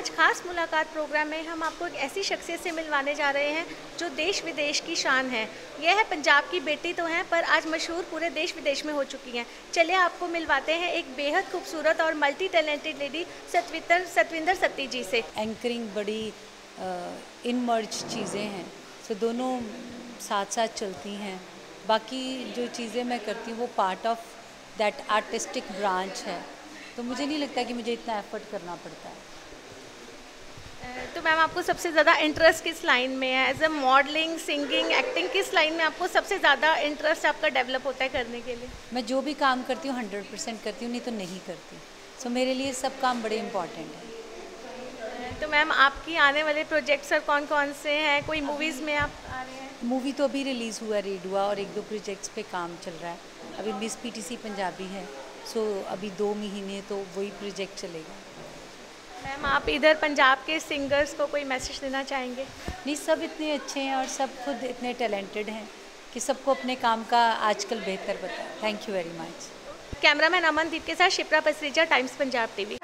बात प्रोग्राम में हम आपको एक ऐसी शख्सियत से मिलवाने जा रहे हैं जो देश विदेश की शान है। यह है पंजाब की बेटी तो हैं, पर आज मशहूर पूरे देश विदेश में हो चुकी हैं। चलिए आपको मिलवाते हैं एक बेहद खूबसूरत और multi talented lady Satvinder Satvinder Satti ji से। एंकरिंग बड़ी इनमर्ज चीज़ें हैं। सो दोनों साथ साथ चलती हैं। बाकी जो चीज़ें मैं करती हूँ, वो part of that artistic branch है। तो मुझे नहीं लगता कि मुझे इतना एफर्ट करना पड़ता है। तो मैम आपको सबसे ज़्यादा इंटरेस्ट किस लाइन में है? As a modelling singing acting किस लाइन में आपको सबसे ज़्यादा इंटरेस्ट आपका डेवलप होता है करने के लिए? मैं जो भी काम करती हूँ हंड्रेड परसेंट करती हूँ नहीं तो नहीं करती। सो so, मेरे लिए सब काम बड़े इंपॉर्टेंट हैं। तो मैम आपकी आने वाले प्रोजेक्ट्स और कौन कौन से हैं? कोई मूवीज़ में आप आ रहे हैं? मूवी तो अभी रिलीज़ हुआ रेडुआ और एक दो प्रोजेक्ट्स पे काम चल रहा है। अभी मिस पीटीसी पंजाबी है सो अभी दो महीने तो वही प्रोजेक्ट चलेगा। मैम आप इधर पंजाब के सिंगर्स को कोई मैसेज देना चाहेंगे? नहीं सब इतने अच्छे हैं और सब खुद इतने टैलेंटेड हैं कि सबको अपने काम का आजकल बेहतर बताया thank you very much cameraman Amandeep के साथ शिप्रा पसरीजा टाइम्स पंजाब टीवी।